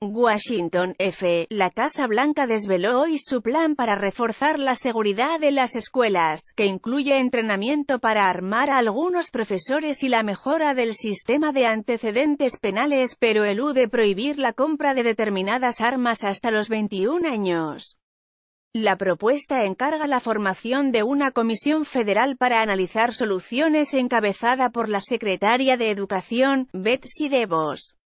Washington, F. La Casa Blanca desveló hoy su plan para reforzar la seguridad de las escuelas, que incluye entrenamiento para armar a algunos profesores y la mejora del sistema de antecedentes penales, pero elude prohibir la compra de determinadas armas hasta los 21 años. La propuesta encarga la formación de una comisión federal para analizar soluciones encabezada por la secretaria de Educación, Betsy DeVos.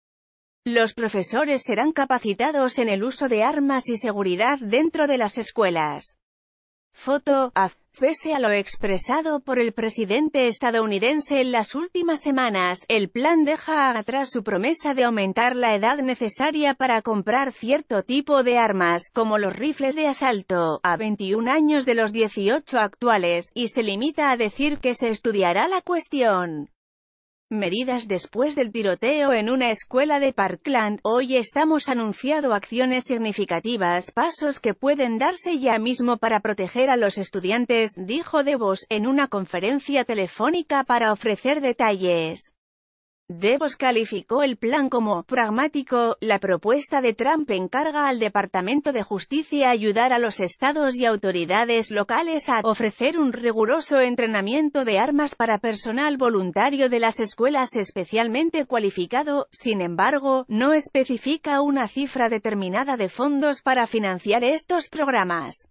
Los profesores serán capacitados en el uso de armas y seguridad dentro de las escuelas. Foto, AF. Pese a lo expresado por el presidente estadounidense en las últimas semanas, el plan deja atrás su promesa de aumentar la edad necesaria para comprar cierto tipo de armas, como los rifles de asalto, a 21 años de los 18 actuales, y se limita a decir que se estudiará la cuestión. Medidas después del tiroteo en una escuela de Parkland, hoy estamos anunciado acciones significativas, pasos que pueden darse ya mismo para proteger a los estudiantes, dijo DeVos, en una conferencia telefónica para ofrecer detalles. Devos calificó el plan como «pragmático». La propuesta de Trump encarga al Departamento de Justicia ayudar a los estados y autoridades locales a ofrecer un riguroso entrenamiento de armas para personal voluntario de las escuelas especialmente cualificado, sin embargo, no especifica una cifra determinada de fondos para financiar estos programas.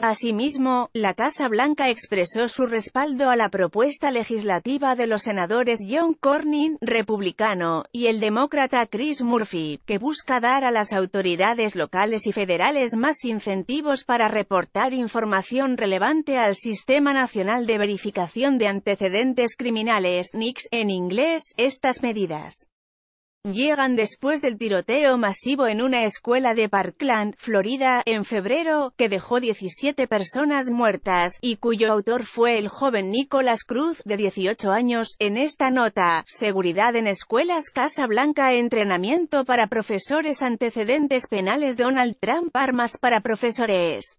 Asimismo, la Casa Blanca expresó su respaldo a la propuesta legislativa de los senadores John Cornyn, republicano, y el demócrata Chris Murphy, que busca dar a las autoridades locales y federales más incentivos para reportar información relevante al Sistema Nacional de Verificación de Antecedentes Criminales, NICS, en inglés, estas medidas Llegan después del tiroteo masivo en una escuela de Parkland, Florida, en febrero, que dejó 17 personas muertas, y cuyo autor fue el joven Nicolas Cruz, de 18 años. En esta nota, Seguridad en Escuelas Casa Blanca Entrenamiento para profesores Antecedentes penales Donald Trump Armas para profesores